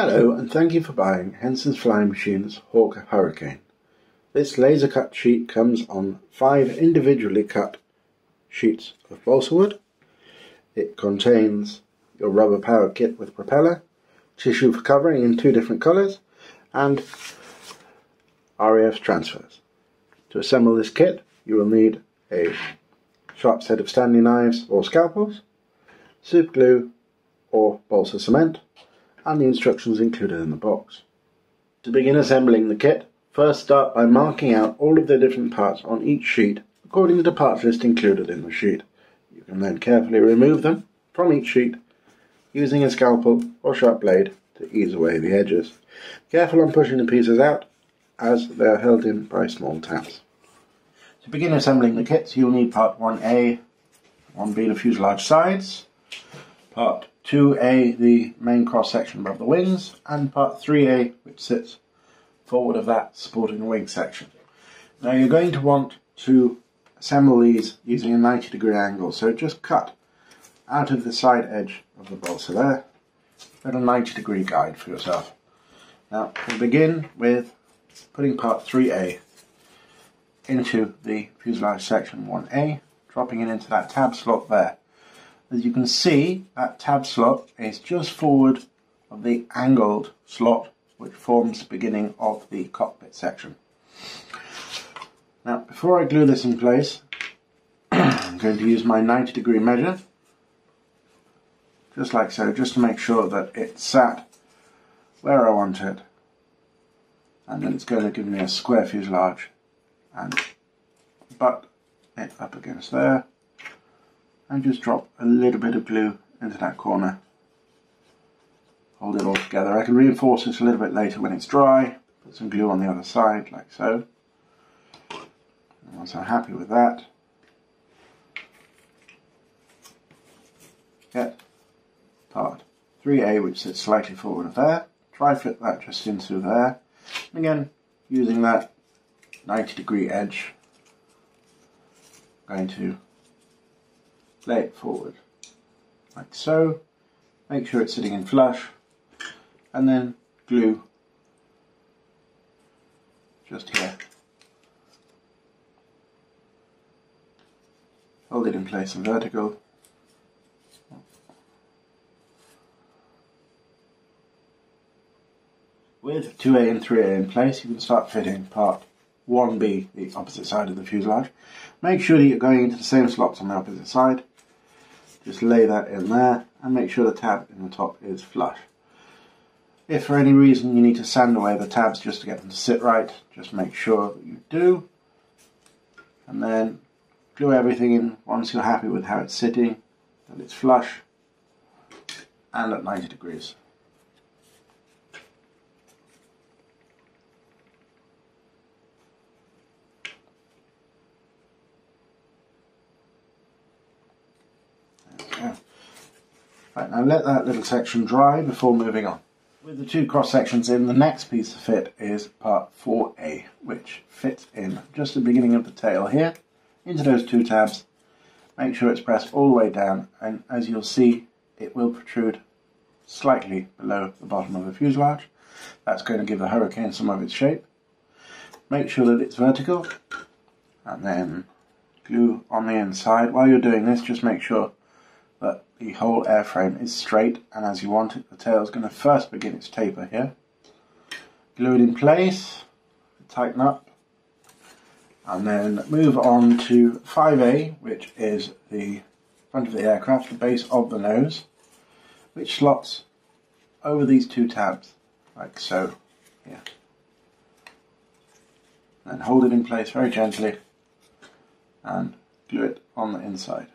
Hello and thank you for buying Henson's Flying Machines Hawker Hurricane. This laser cut sheet comes on five individually cut sheets of balsa wood. It contains your rubber powered kit with propeller, tissue for covering in two different colours, and RAF transfers. To assemble this kit you will need a sharp set of Stanley knives or scalpels, super glue or balsa cement, and the instructions included in the box. To begin assembling the kit, first start by marking out all of the different parts on each sheet according to the parts list included in the sheet. You can then carefully remove them from each sheet using a scalpel or sharp blade to ease away the edges. Careful on pushing the pieces out as they are held in by small tabs. To begin assembling the kits you'll need part 1A, 1B the fuselage sides, part 2A, the main cross section above the wings, and part 3A, which sits forward of that, supporting the wing section. Now you're going to want to assemble these using a 90 degree angle, so just cut out of the side edge of the balsa there, a 90 degree guide for yourself. Now we'll begin with putting part 3A into the fuselage section 1A, dropping it into that tab slot there. As you can see, that tab slot is just forward of the angled slot which forms the beginning of the cockpit section. Now, before I glue this in place, I'm going to use my 90 degree measure, just like so, just to make sure that it's sat where I want it. And then it's going to give me a square fuselage and butt it up against there and just drop a little bit of glue into that corner. Hold it all together. I can reinforce this a little bit later when it's dry. Put some glue on the other side like so. And once I'm happy with that, get part 3A which sits slightly forward of there. Try fit that just into there. And again, using that 90 degree edge, going to lay it forward. Like so. Make sure it's sitting in flush. And then glue. Just here. Hold it in place and vertical. With 2A and 3A in place you can start fitting part 1B the opposite side of the fuselage. Make sure that you're going into the same slots on the opposite side just lay that in there and make sure the tab in the top is flush. If for any reason you need to sand away the tabs just to get them to sit right, just make sure that you do. And then glue everything in once you're happy with how it's sitting, that it's flush and at 90 degrees. Right, now let that little section dry before moving on. With the two cross sections in, the next piece of fit is part 4A, which fits in just the beginning of the tail here, into those two tabs. Make sure it's pressed all the way down, and as you'll see, it will protrude slightly below the bottom of the fuselage. That's going to give the Hurricane some of its shape. Make sure that it's vertical, and then glue on the inside. While you're doing this, just make sure the whole airframe is straight and as you want it the tail is going to first begin its taper here. Glue it in place tighten up and then move on to 5A which is the front of the aircraft the base of the nose which slots over these two tabs like so here. And hold it in place very gently and glue it on the inside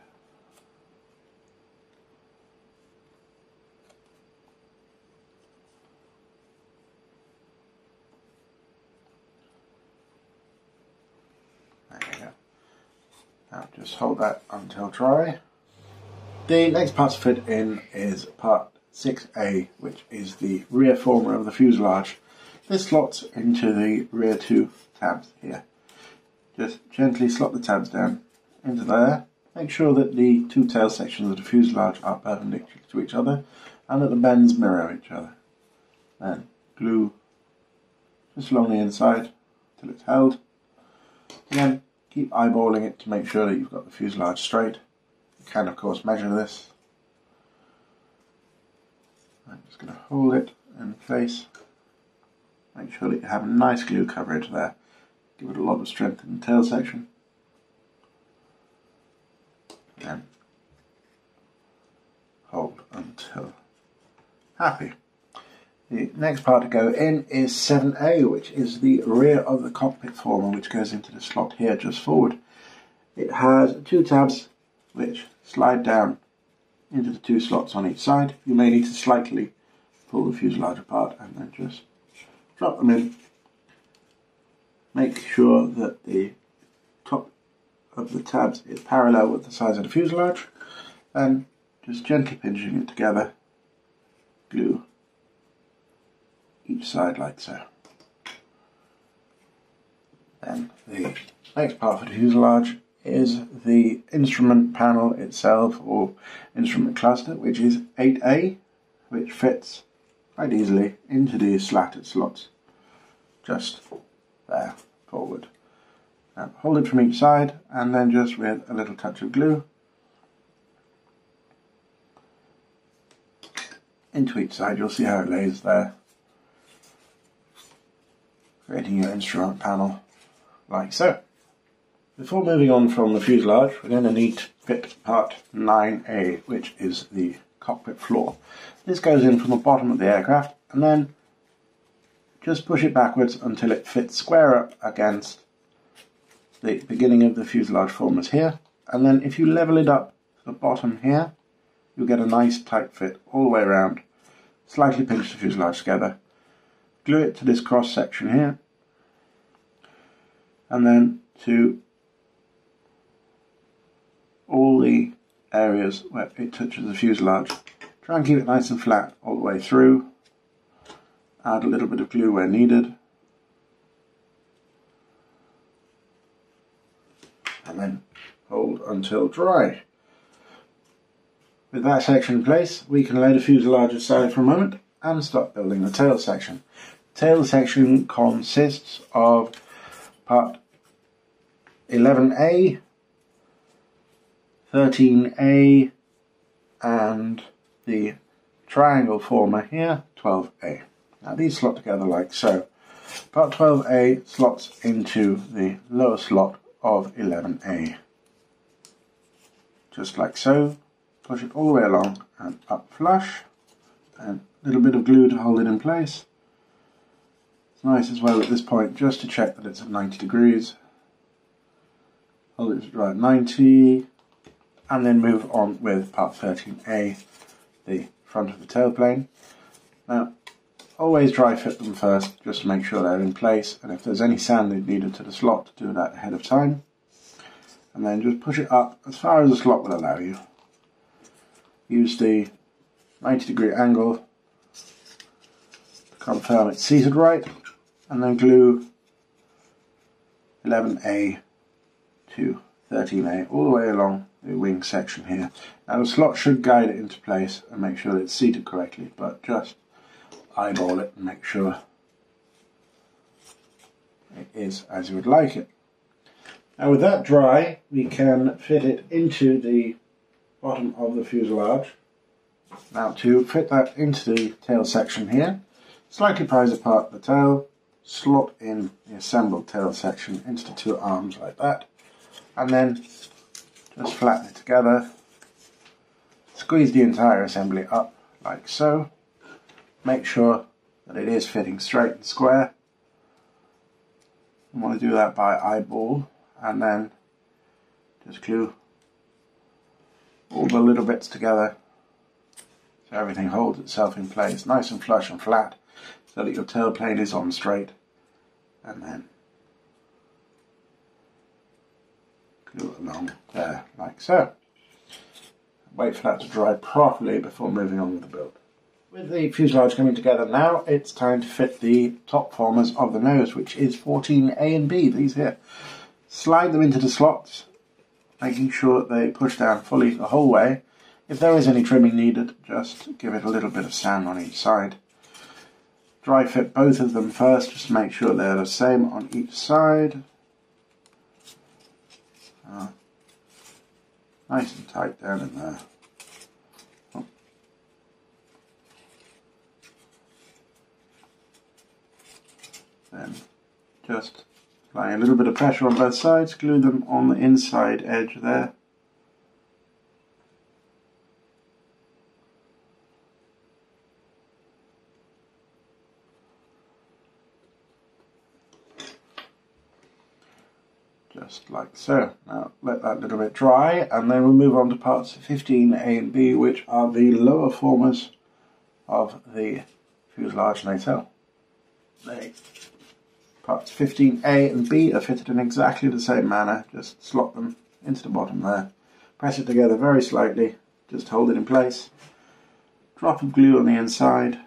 Now just hold that until dry. The next part to fit in is part 6A, which is the rear former of the fuselage. This slots into the rear two tabs here. Just gently slot the tabs down into there. Make sure that the two tail sections of the fuselage are perpendicular to each other and that the bends mirror each other. Then glue just along the inside till it's held. Again, keep eyeballing it to make sure that you've got the fuselage straight. You can of course measure this. I'm just going to hold it in place. Make sure that you have a nice glue coverage there. Give it a lot of strength in the tail section. Then hold until happy. The next part to go in is 7A, which is the rear of the cockpit former, which goes into the slot here just forward. It has two tabs which slide down into the two slots on each side. You may need to slightly pull the fuselage apart and then just drop them in. Make sure that the top of the tabs is parallel with the size of the fuselage and just gently pinching it together, glue each side like so. Then the next part of the fuselage is the instrument panel itself or instrument cluster which is 8A which fits quite easily into these slatted slots just there forward. Now hold it from each side and then just with a little touch of glue into each side you'll see how it lays there creating your instrument panel like so. Before moving on from the fuselage, we're going to need to fit part 9A, which is the cockpit floor. This goes in from the bottom of the aircraft and then just push it backwards until it fits square up against the beginning of the fuselage formers here. And then if you level it up to the bottom here, you'll get a nice tight fit all the way around. Slightly pinch the fuselage together glue it to this cross section here and then to all the areas where it touches the fuselage. Try and keep it nice and flat all the way through. Add a little bit of glue where needed. And then hold until dry. With that section in place, we can lay the fuselage aside for a moment and start building the tail section. Tail section consists of part 11A, 13A, and the triangle former here, 12A. Now these slot together like so. Part 12A slots into the lower slot of 11A. Just like so. Push it all the way along and up flush. And little bit of glue to hold it in place It's nice as well at this point just to check that it's at 90 degrees. Hold it right 90 and then move on with part 13A, the front of the tailplane. Now always dry fit them first just to make sure they're in place and if there's any sand needed to the slot do that ahead of time. And then just push it up as far as the slot will allow you. Use the 90 degree angle confirm it's seated right and then glue 11A to 13A all the way along the wing section here. Now the slot should guide it into place and make sure that it's seated correctly, but just eyeball it and make sure it is as you would like it. Now with that dry, we can fit it into the bottom of the fuselage. Now to fit that into the tail section here, slightly prise apart the tail. Slot in the assembled tail section into the two arms like that. And then just flatten it together. Squeeze the entire assembly up like so. Make sure that it is fitting straight and square. You want to do that by eyeball and then just glue all the little bits together so everything holds itself in place nice and flush and flat so that your tailplane is on straight and then glue it along there like so. Wait for that to dry properly before moving on with the build. With the fuselage coming together now, it's time to fit the top formers of the nose, which is 14A and B, these here. Slide them into the slots, making sure that they push down fully the whole way. If there is any trimming needed, just give it a little bit of sand on each side. Dry fit both of them first just to make sure they're the same on each side. Uh, nice and tight down in there. Then just applying a little bit of pressure on both sides, glue them on the inside edge there. Just like so. Now let that little bit dry and then we'll move on to parts 15A and B which are the lower formers of the fuselage nacelle. They, parts 15A and B are fitted in exactly the same manner, just slot them into the bottom there, press it together very slightly, just hold it in place, drop of glue on the inside,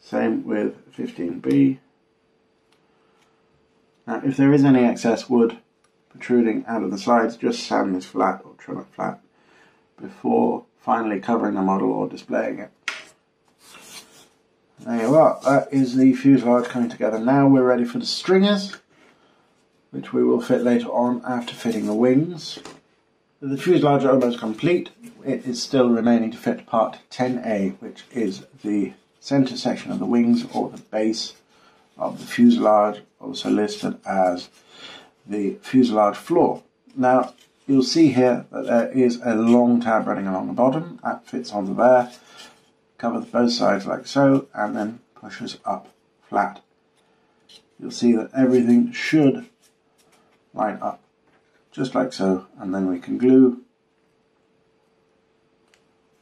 same with 15B, now if there is any excess wood protruding out of the sides, just sand this flat or trim it flat before finally covering the model or displaying it. There you are, that is the fuselage coming together. Now we're ready for the stringers, which we will fit later on after fitting the wings. The fuselage is almost complete. It is still remaining to fit part 10A, which is the centre section of the wings or the base of the fuselage, also listed as the fuselage floor. Now, you'll see here that there is a long tab running along the bottom that fits onto there, covers both sides like so, and then pushes up flat. You'll see that everything should line up just like so, and then we can glue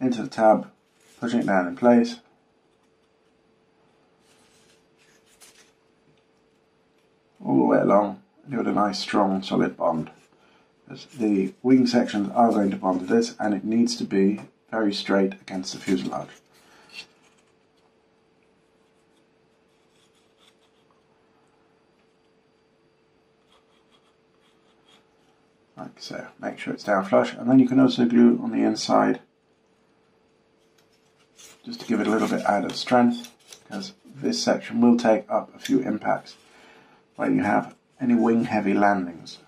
into the tab, pushing it down in place, all the way along give it a nice strong solid bond. The wing sections are going to bond to this and it needs to be very straight against the fuselage. Like so, make sure it's down flush and then you can also glue on the inside just to give it a little bit added strength because this section will take up a few impacts when you have any wing heavy landings.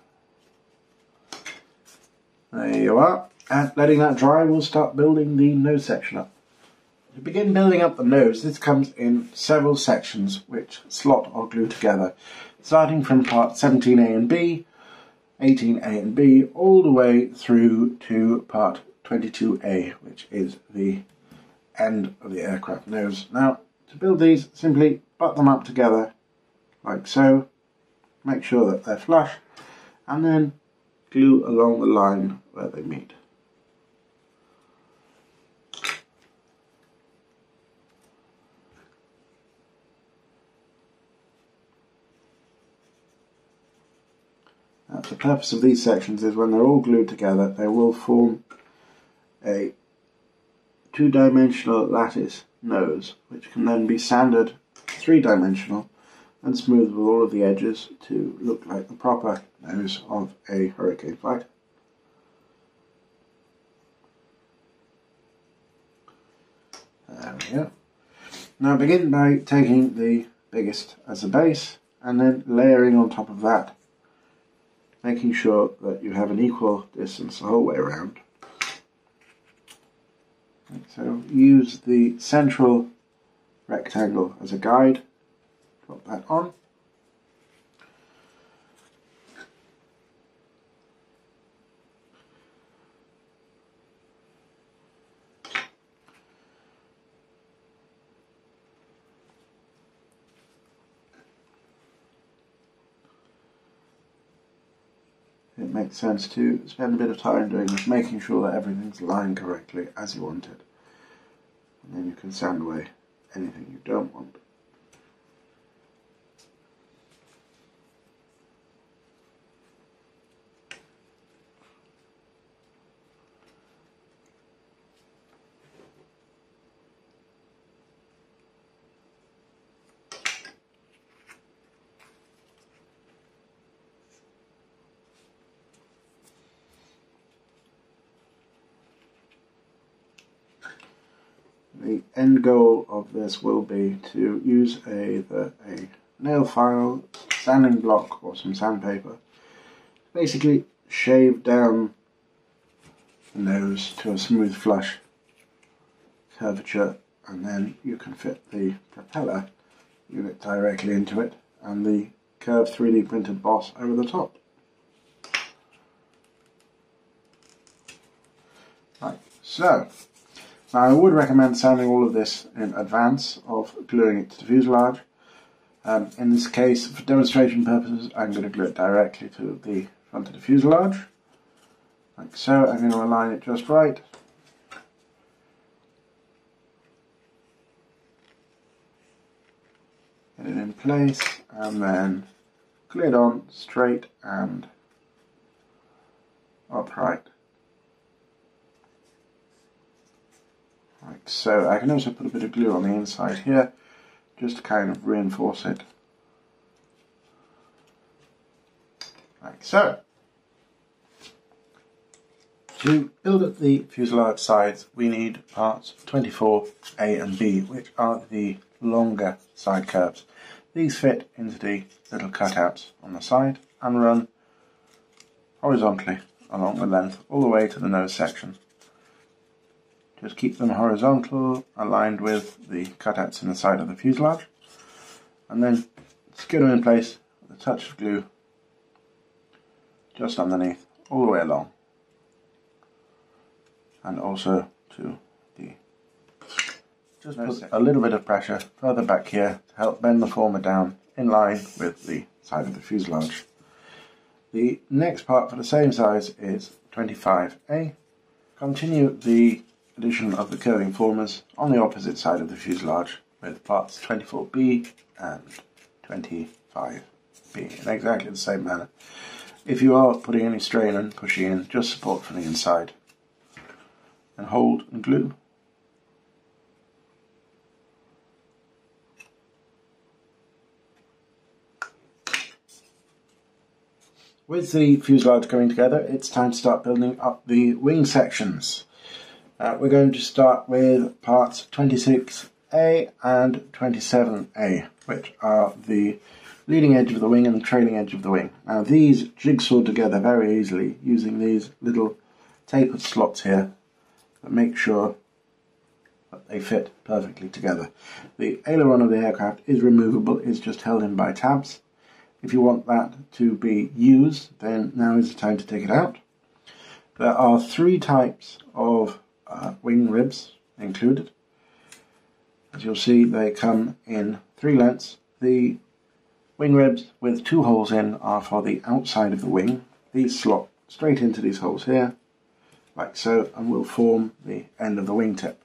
There you are. And letting that dry, we'll start building the nose section up. To begin building up the nose, this comes in several sections which slot or glue together, starting from part 17A and B, 18A and B, all the way through to part 22A, which is the end of the aircraft nose. Now, to build these, simply butt them up together, like so, make sure that they're flush and then glue along the line where they meet. The purpose of these sections is when they're all glued together they will form a two-dimensional lattice nose which can then be sanded three-dimensional and smooth with all of the edges to look like the proper nose of a hurricane fighter. There we go. Now begin by taking the biggest as a base and then layering on top of that, making sure that you have an equal distance the whole way around. So use the central rectangle as a guide Drop that on. it makes sense to spend a bit of time doing this, making sure that everything's lined correctly as you want it. And then you can sand away anything you don't want. End goal of this will be to use a, the, a nail file, sanding block or some sandpaper. Basically shave down the nose to a smooth flush curvature and then you can fit the propeller unit directly into it and the curved 3D printed boss over the top. Right, so now I would recommend sanding all of this in advance of gluing it to the fuselage. Um, in this case, for demonstration purposes, I'm going to glue it directly to the front of the fuselage. Like so, I'm going to align it just right. Get it in place and then glue it on straight and upright. Like so. I can also put a bit of glue on the inside here just to kind of reinforce it like so. To build up the fuselage sides we need parts 24A and B which are the longer side curves. These fit into the little cutouts on the side and run horizontally along the length all the way to the nose section. Just keep them horizontal, aligned with the cutouts in the side of the fuselage. And then skid them in place with a touch of glue just underneath, all the way along. And also to the just put a little bit of pressure further back here to help bend the former down in line with the side of the fuselage. The next part for the same size is 25A. Continue the addition of the curving formers on the opposite side of the fuselage with parts 24B and 25B in exactly the same manner. If you are putting any strain and pushing in, just support from the inside and hold and glue. With the fuselage coming together, it's time to start building up the wing sections. Uh, we're going to start with parts 26A and 27A, which are the leading edge of the wing and the trailing edge of the wing. Now these jigsaw together very easily using these little tapered slots here that make sure that they fit perfectly together. The aileron of the aircraft is removable, it's just held in by tabs. If you want that to be used, then now is the time to take it out. There are three types of uh, wing ribs included. As you'll see, they come in three lengths. The wing ribs with two holes in are for the outside of the wing. These slot straight into these holes here, like so, and will form the end of the wingtip.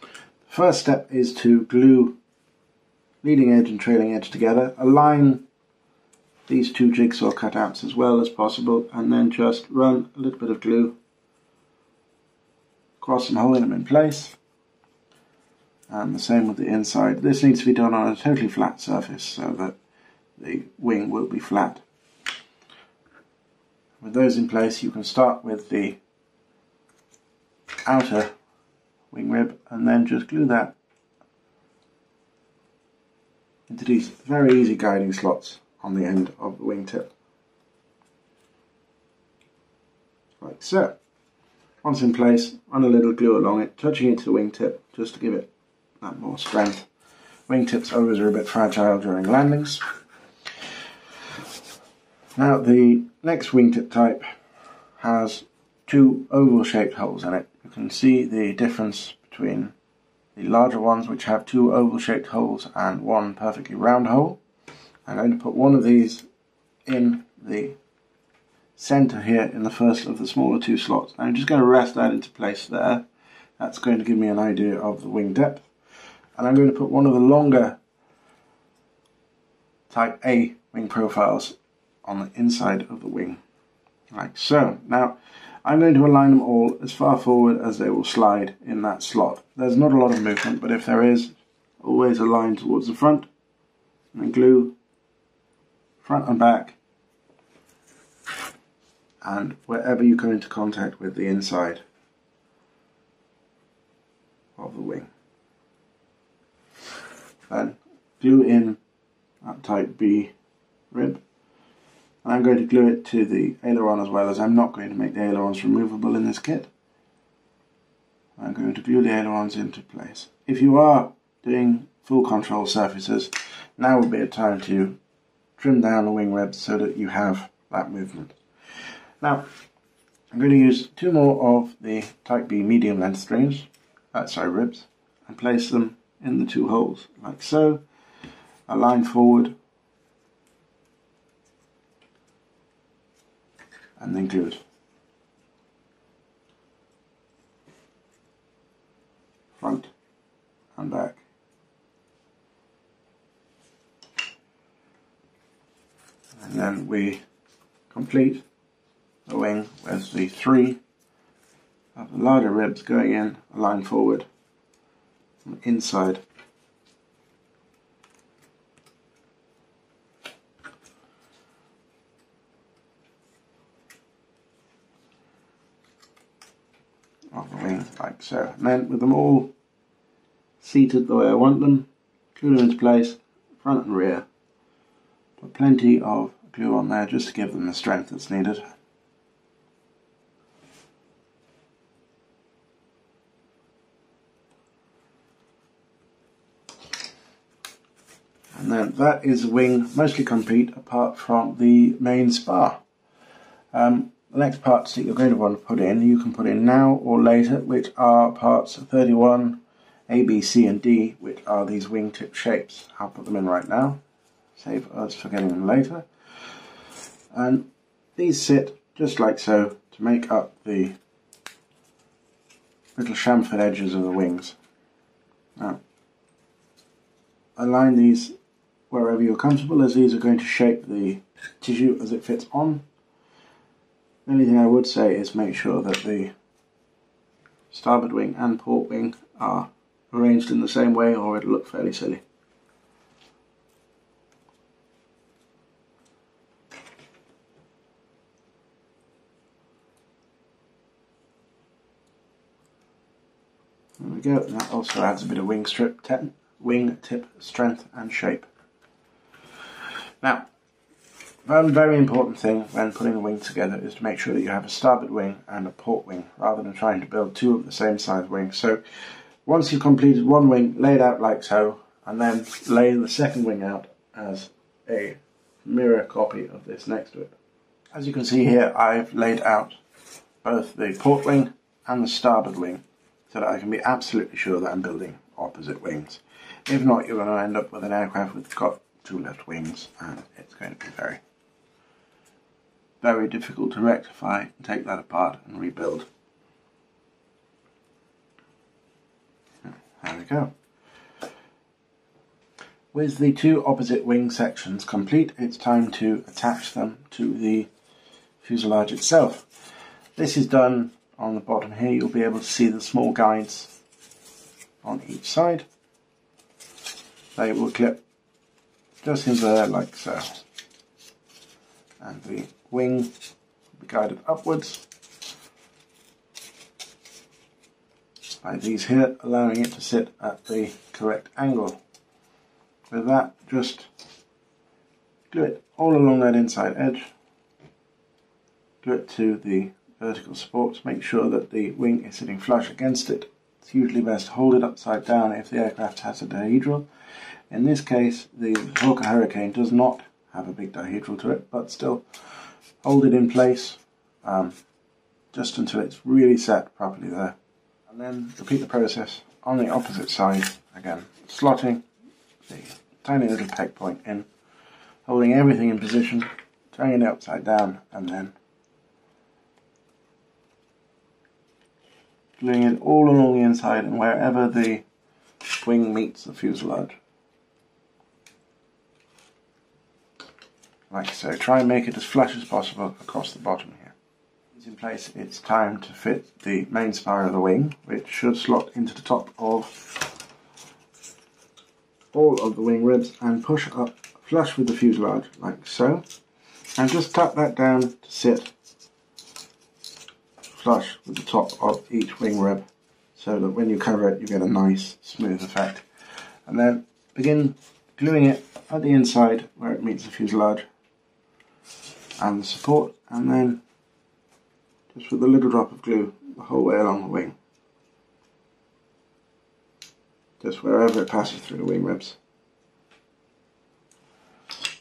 The first step is to glue leading edge and trailing edge together. Align these two jigsaw cutouts as well as possible and then just run a little bit of glue cross them, holding them in place. And the same with the inside. This needs to be done on a totally flat surface so that the wing will be flat. With those in place you can start with the outer wing rib and then just glue that into these very easy guiding slots on the end of the wingtip. Like so. Once in place, run a little glue along it, touching it to the wingtip just to give it that more strength. Wingtips always are a bit fragile during landings. Now the next wingtip type has two oval shaped holes in it. You can see the difference between the larger ones which have two oval shaped holes and one perfectly round hole. I'm going to put one of these in the center here in the first of the smaller two slots. I'm just going to rest that into place there. That's going to give me an idea of the wing depth. And I'm going to put one of the longer type A wing profiles on the inside of the wing, like so. Now, I'm going to align them all as far forward as they will slide in that slot. There's not a lot of movement, but if there is, always align towards the front and glue front and back and wherever you come into contact with the inside of the wing. then glue in that type B rib. I'm going to glue it to the aileron as well as I'm not going to make the ailerons removable in this kit. I'm going to glue the ailerons into place. If you are doing full control surfaces, now would be a time to trim down the wing ribs so that you have that movement. Now, I'm going to use two more of the Type B medium length strings, uh, sorry, ribs, and place them in the two holes, like so. Align forward, and then glue it. Front and back. And then we complete the wing with the three of the larger ribs going in, align forward, inside of the wing like so. And then with them all seated the way I want them, glue them into place, front and rear. Put plenty of glue on there just to give them the strength that's needed. And then that is the wing mostly complete apart from the main spar. Um, the next parts that you're going to want to put in, you can put in now or later, which are parts 31, A, B, C and D, which are these wingtip shapes. I'll put them in right now, save us for getting them later. And these sit just like so to make up the little chamfered edges of the wings. Now, align these wherever you're comfortable as these are going to shape the tissue as it fits on the only thing I would say is make sure that the starboard wing and port wing are arranged in the same way or it'll look fairly silly. There we go, that also adds a bit of wing strip, wing tip strength and shape. Now, one very important thing when putting a wing together is to make sure that you have a starboard wing and a port wing rather than trying to build two of the same size wings. So once you've completed one wing, lay it out like so, and then lay the second wing out as a mirror copy of this next to it. As you can see here, I've laid out both the port wing and the starboard wing so that I can be absolutely sure that I'm building opposite wings. If not, you're going to end up with an aircraft with got two left wings and it's going to be very very difficult to rectify take that apart and rebuild. There we go. With the two opposite wing sections complete, it's time to attach them to the fuselage itself. This is done on the bottom here. You'll be able to see the small guides on each side. They will clip just in there like so. And the wing will be guided upwards by these here, allowing it to sit at the correct angle. With that, just glue it all along that inside edge, glue it to the vertical supports, make sure that the wing is sitting flush against it. It's usually best to hold it upside down if the aircraft has a dihedral. In this case, the Hawker Hurricane does not have a big dihedral to it, but still hold it in place um, just until it's really set properly there. And then repeat the process on the opposite side again, slotting the tiny little peg point in, holding everything in position, turning it upside down, and then gluing it all along the inside and wherever the wing meets the fuselage. Like so. Try and make it as flush as possible across the bottom here. It's in place, it's time to fit the main spar of the wing, which should slot into the top of all of the wing ribs and push up flush with the fuselage, like so. And just tap that down to sit flush with the top of each wing rib so that when you cover it you get a nice smooth effect. And then begin gluing it at the inside where it meets the fuselage and the support and then just with a little drop of glue the whole way along the wing. Just wherever it passes through the wing ribs.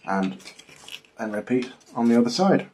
And then repeat on the other side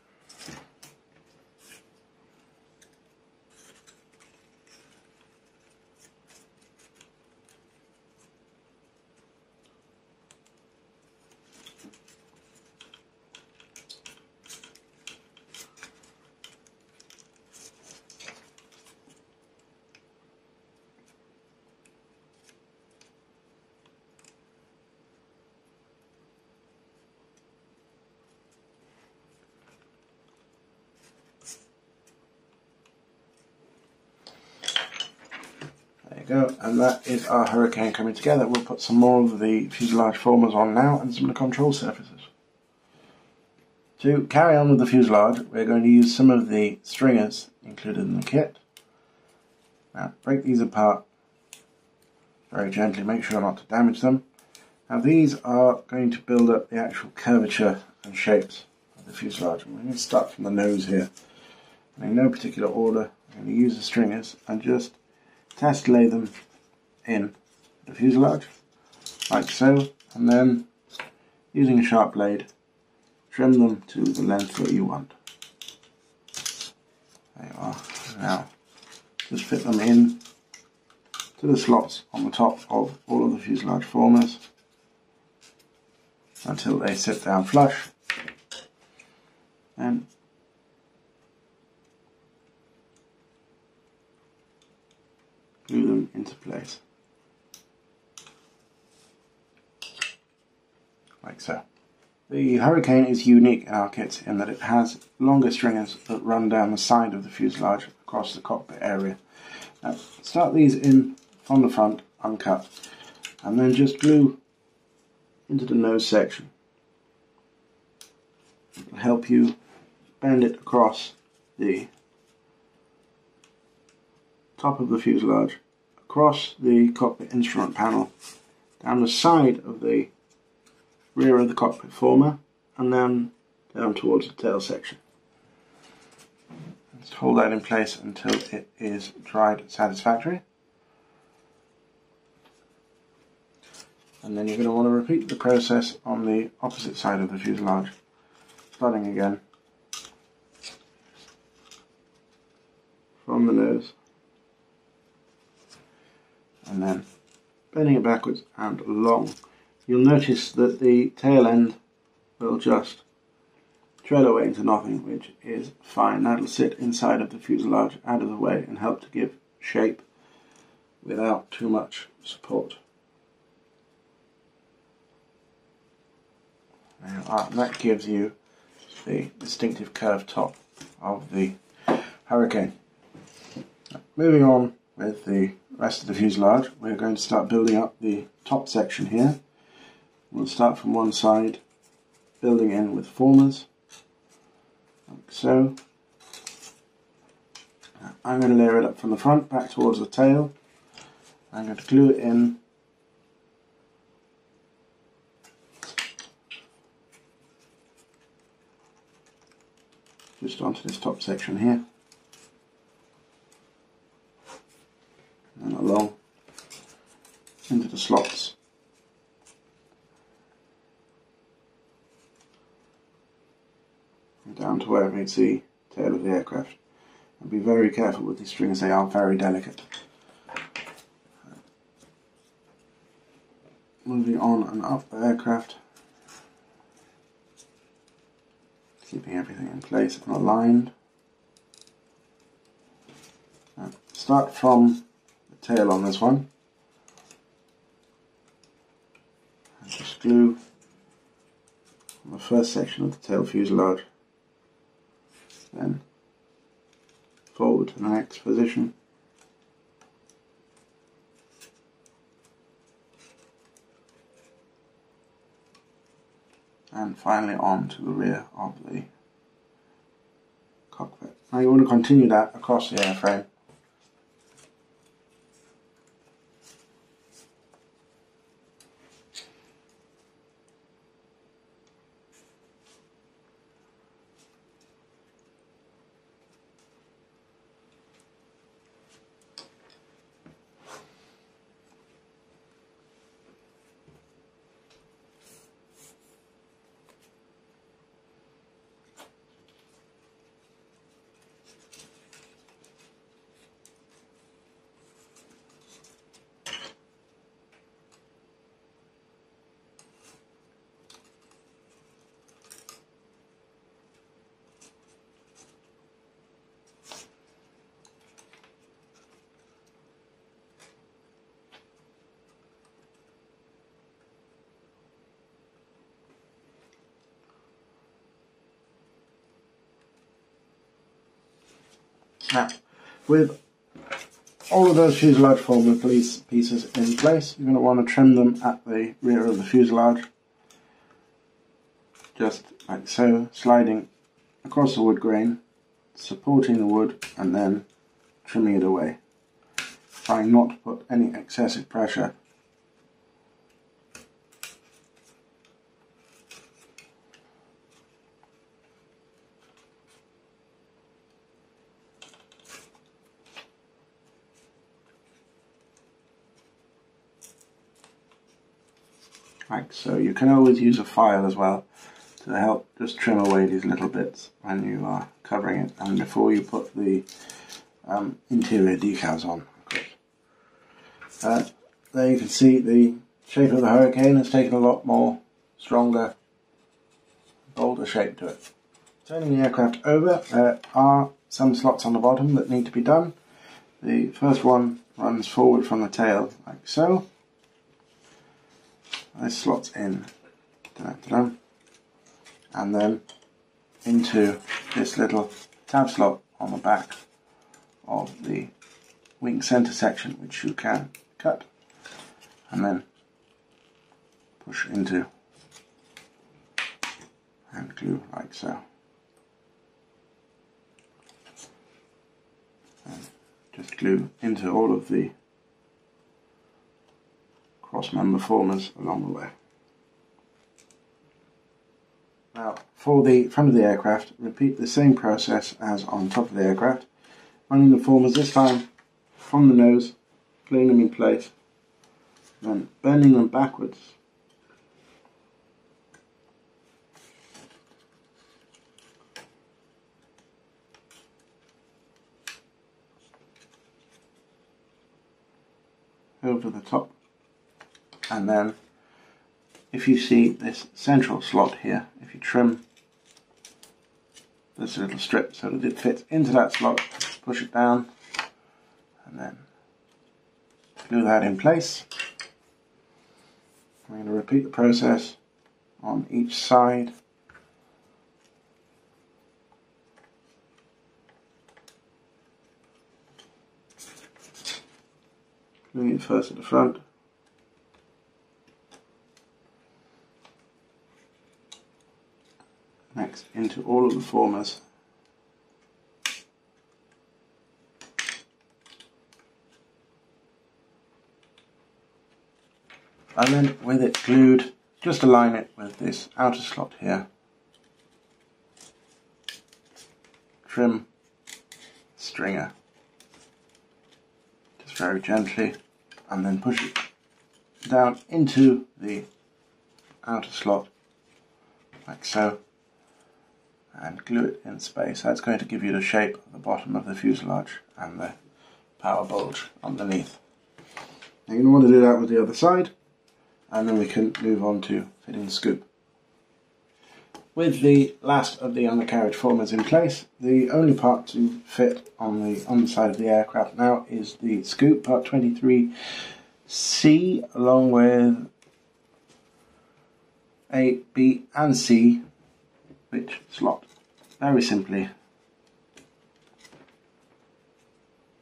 go, and that is our Hurricane coming together. We'll put some more of the fuselage formers on now and some of the control surfaces. To carry on with the fuselage, we're going to use some of the stringers included in the kit. Now, break these apart very gently, make sure not to damage them. Now these are going to build up the actual curvature and shapes of the fuselage. We're going to start from the nose here. in no particular order, I'm going to use the stringers and just test lay them in the fuselage like so and then using a sharp blade trim them to the length that you want. There you are. Now just fit them in to the slots on the top of all of the fuselage formers until they sit down flush and glue them into place. Like so. The Hurricane is unique in our kit in that it has longer stringers that run down the side of the fuselage across the cockpit area. Now, start these in from the front, uncut, and then just glue into the nose section. It'll help you bend it across the top of the fuselage, across the cockpit instrument panel, down the side of the rear of the cockpit former, and then down towards the tail section. Just hold that in place until it is dried satisfactory. And then you're going to want to repeat the process on the opposite side of the fuselage, starting again from the nose and then bending it backwards and along. You'll notice that the tail end will just trail away into nothing, which is fine. That'll sit inside of the fuselage out of the way and help to give shape without too much support. Now, uh, that gives you the distinctive curved top of the Hurricane. Moving on with the rest of the fuselage, we're going to start building up the top section here. We'll start from one side, building in with formers, like so. Uh, I'm going to layer it up from the front back towards the tail. I'm going to glue it in just onto this top section here. and along into the slots. Down to where it meets the tail of the aircraft. And be very careful with these strings, they are very delicate. Moving on and up the aircraft. Keeping everything in place and aligned. start from the tail on this one. And just glue on the first section of the tail fuselage. Then forward to the next position. And finally on to the rear of the cockpit. Now you want to continue that across the airframe Now, with all of those fuselage former pieces in place, you're going to want to trim them at the rear of the fuselage, just like so, sliding across the wood grain, supporting the wood and then trimming it away. Trying not to put any excessive pressure like so. You can always use a file as well to help just trim away these little bits when you are covering it and before you put the um, interior decals on. Uh, there you can see the shape of the Hurricane has taken a lot more stronger, bolder shape to it. Turning the aircraft over, there are some slots on the bottom that need to be done. The first one runs forward from the tail like so this slots in. And then into this little tab slot on the back of the wing center section which you can cut. And then push into and glue like so. And just glue into all of the member formers along the way. Now for the front of the aircraft, repeat the same process as on top of the aircraft, running the formers this time from the nose, gluing them in place, then bending them backwards. Over the top and then if you see this central slot here, if you trim this little strip so that it fits into that slot, push it down and then glue that in place. I'm going to repeat the process on each side. Gluing it first at the front next into all of the formers. And then with it glued, just align it with this outer slot here. Trim stringer just very gently and then push it down into the outer slot like so and glue it in space. That's going to give you the shape of the bottom of the fuselage and the power bulge underneath. Now you're going to want to do that with the other side and then we can move on to fitting the scoop. With the last of the undercarriage formers in place, the only part to fit on the underside of the aircraft now is the scoop, part 23C, along with A, B and C, which slot very simply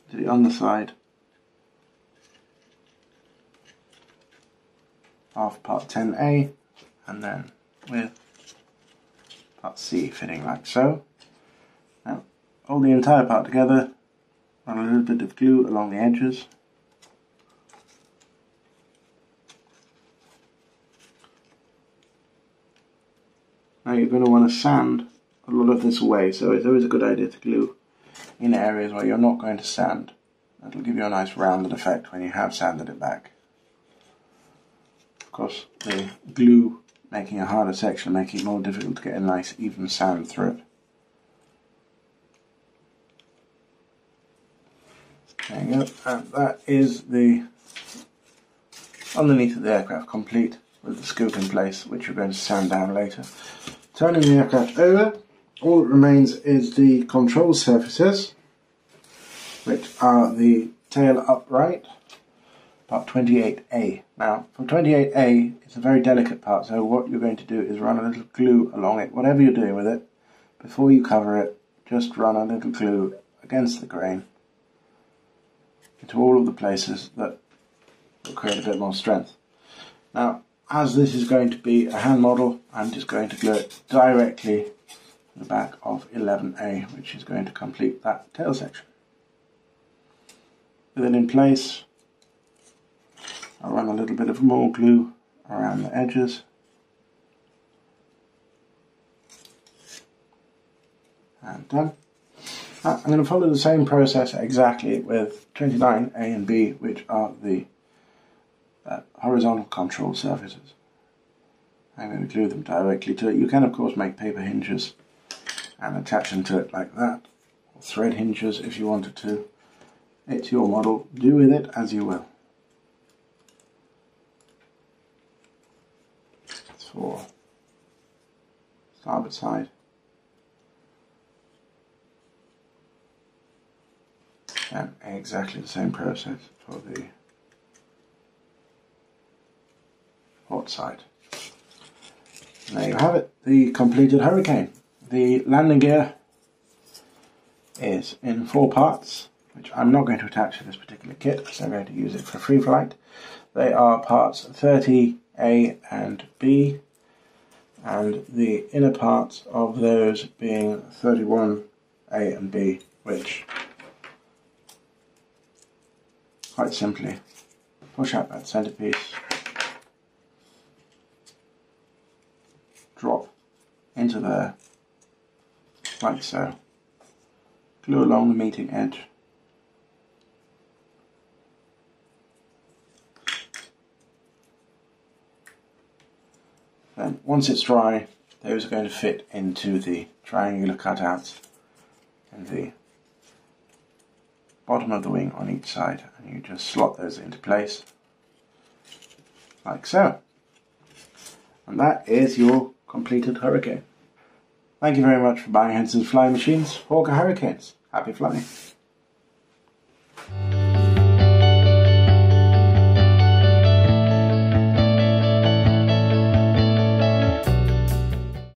to the underside of part 10A and then with part C fitting like so. Now hold the entire part together, run a little bit of glue along the edges you're going to want to sand a lot of this away. So it's always a good idea to glue in areas where you're not going to sand. That'll give you a nice rounded effect when you have sanded it back. Of course, the glue making a harder section making it more difficult to get a nice even sand through it. There you go, and that is the underneath of the aircraft complete with the scoop in place, which we're going to sand down later. Turning the aircraft over, all that remains is the control surfaces, which are the tail upright, part 28A. Now, for 28A, it's a very delicate part, so what you're going to do is run a little glue along it, whatever you're doing with it, before you cover it, just run a little glue against the grain into all of the places that will create a bit more strength. Now, as this is going to be a hand model, I'm just going to glue it directly to the back of 11A, which is going to complete that tail section. With it in place, I'll run a little bit of more glue around the edges. And done. Uh, I'm going to follow the same process exactly with 29A and B, which are the uh, horizontal control surfaces. I'm going to glue them directly to it. You can of course make paper hinges and attach them to it like that, or thread hinges if you wanted to. It's your model, do with it as you will. For starboard side. And exactly the same process for the port side. And there you have it, the completed Hurricane. The landing gear is in four parts, which I'm not going to attach to this particular kit because I'm going to use it for free flight. They are parts 30A and B, and the inner parts of those being 31A and B, which quite simply push out that centerpiece drop into there like so. Glue along the meeting edge. Then once it's dry, those are going to fit into the triangular cutouts in the bottom of the wing on each side and you just slot those into place like so. And that is your completed Hurricane. Thank you very much for buying Henson's Flying Machines, Hawker Hurricanes. Happy flying.